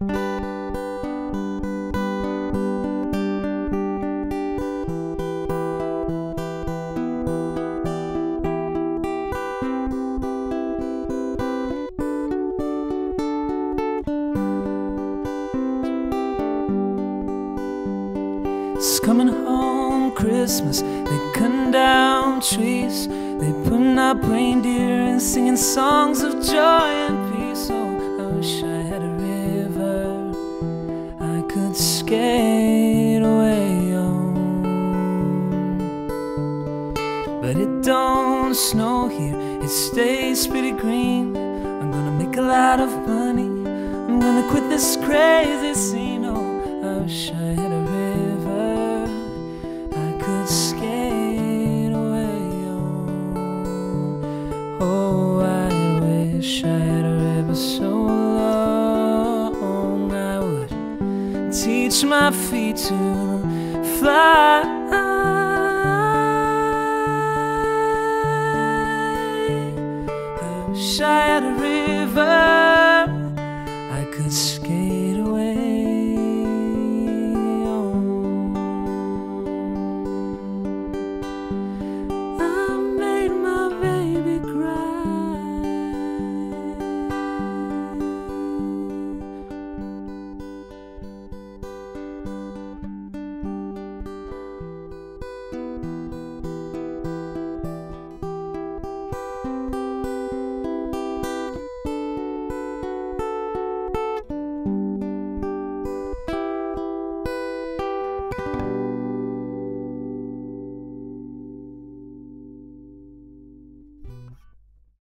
It's coming home Christmas. They cutting down trees. They putting up reindeer and singing songs of joy and peace. Oh, I wish I But it don't snow here. It stays pretty green. I'm gonna make a lot of money. I'm gonna quit this crazy scene. Oh, I wish I had a river I could skate away on. Oh, I wish I had a river so long I would teach my feet to fly. If I had a River I could skate.